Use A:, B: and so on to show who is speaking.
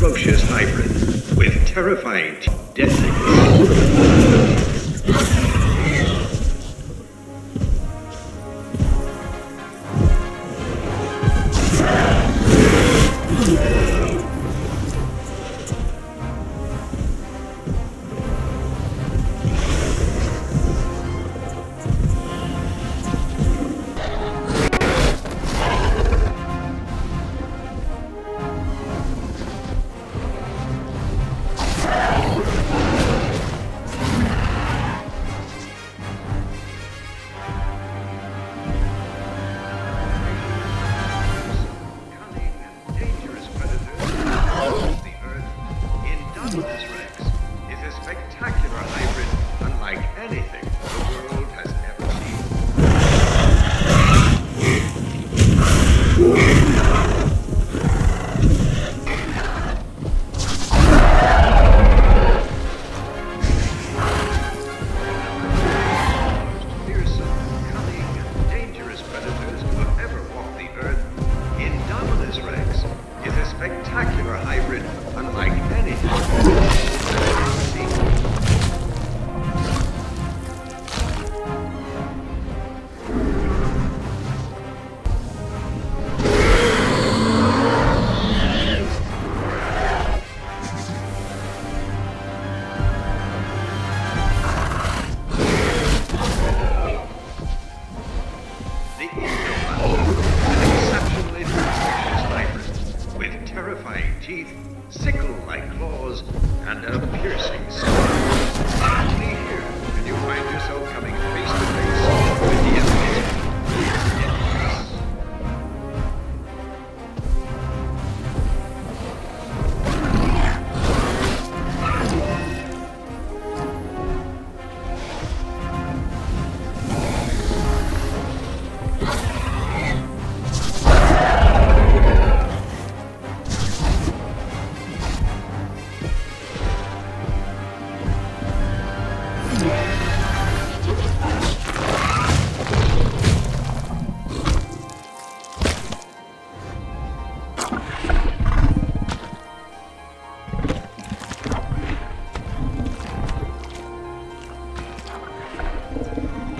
A: Ferocious hybrid with terrifying, deadly. riddle.